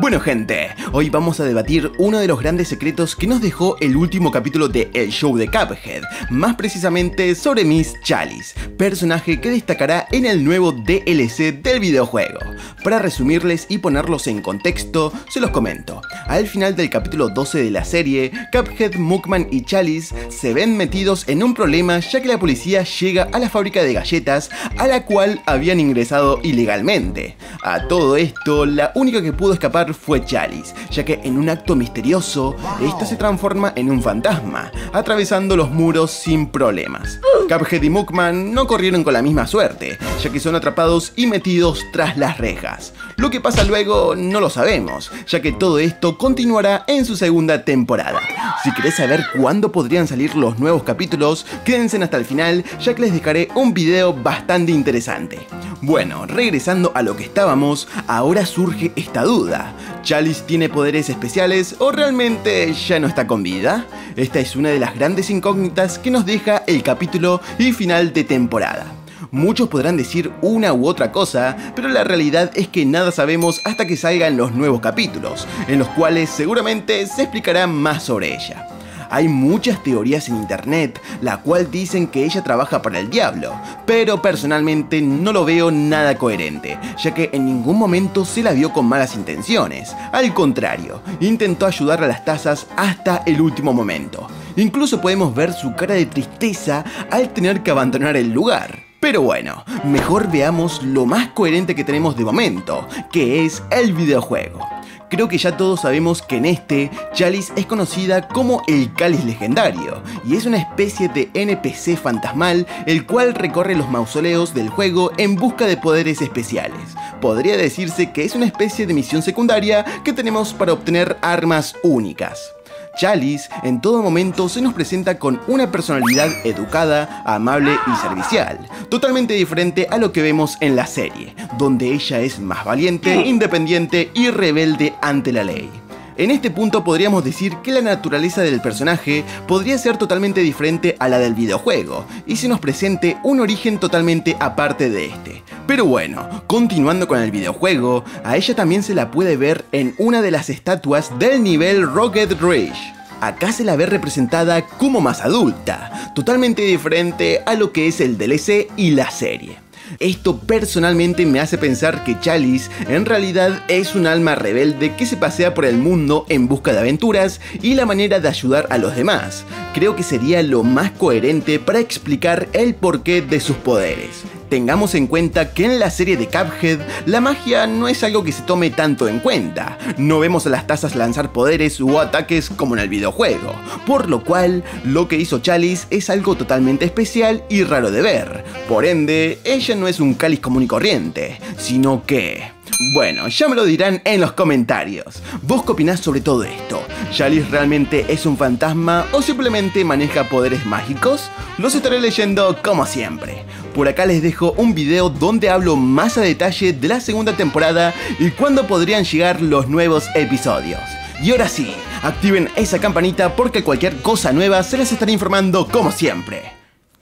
Bueno gente, hoy vamos a debatir uno de los grandes secretos que nos dejó el último capítulo de El Show de Cuphead, más precisamente sobre Miss Chalice, personaje que destacará en el nuevo DLC del videojuego. Para resumirles y ponerlos en contexto, se los comento. Al final del capítulo 12 de la serie, Cuphead, Mukman y Chalice se ven metidos en un problema ya que la policía llega a la fábrica de galletas a la cual habían ingresado ilegalmente. A todo esto, la única que pudo escapar fue Chalice, ya que en un acto misterioso, esta se transforma en un fantasma, atravesando los muros sin problemas. Cuphead y Mukman no corrieron con la misma suerte, ya que son atrapados y metidos tras las rejas. Lo que pasa luego no lo sabemos, ya que todo esto continuará en su segunda temporada. Si querés saber cuándo podrían salir los nuevos capítulos, quédense hasta el final, ya que les dejaré un video bastante interesante. Bueno, regresando a lo que estábamos, ahora surge esta duda. ¿Chalice tiene poderes especiales o realmente ya no está con vida? Esta es una de las grandes incógnitas que nos deja el capítulo y final de temporada. Muchos podrán decir una u otra cosa, pero la realidad es que nada sabemos hasta que salgan los nuevos capítulos, en los cuales seguramente se explicará más sobre ella. Hay muchas teorías en internet, la cual dicen que ella trabaja para el diablo, pero personalmente no lo veo nada coherente, ya que en ningún momento se la vio con malas intenciones. Al contrario, intentó ayudar a las tazas hasta el último momento. Incluso podemos ver su cara de tristeza al tener que abandonar el lugar. Pero bueno, mejor veamos lo más coherente que tenemos de momento, que es el videojuego. Creo que ya todos sabemos que en este, Chalice es conocida como el Cáliz Legendario, y es una especie de NPC fantasmal el cual recorre los mausoleos del juego en busca de poderes especiales. Podría decirse que es una especie de misión secundaria que tenemos para obtener armas únicas. Chalice en todo momento se nos presenta con una personalidad educada, amable y servicial, totalmente diferente a lo que vemos en la serie, donde ella es más valiente, independiente y rebelde ante la ley. En este punto podríamos decir que la naturaleza del personaje podría ser totalmente diferente a la del videojuego, y se nos presente un origen totalmente aparte de este. Pero bueno, continuando con el videojuego, a ella también se la puede ver en una de las estatuas del nivel Rocket Ridge. Acá se la ve representada como más adulta, totalmente diferente a lo que es el DLC y la serie. Esto personalmente me hace pensar que Chalice en realidad es un alma rebelde que se pasea por el mundo en busca de aventuras y la manera de ayudar a los demás. Creo que sería lo más coherente para explicar el porqué de sus poderes. Tengamos en cuenta que en la serie de Cuphead la magia no es algo que se tome tanto en cuenta. No vemos a las tazas lanzar poderes u ataques como en el videojuego. Por lo cual, lo que hizo Chalice es algo totalmente especial y raro de ver. Por ende, ella no es un cáliz común y corriente, sino que... Bueno, ya me lo dirán en los comentarios. ¿Vos qué opinás sobre todo esto? ¿Chalice realmente es un fantasma o simplemente maneja poderes mágicos? Los estaré leyendo como siempre. Por acá les dejo un video donde hablo más a detalle de la segunda temporada y cuándo podrían llegar los nuevos episodios. Y ahora sí, activen esa campanita porque cualquier cosa nueva se les estará informando como siempre.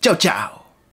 Chao, chao.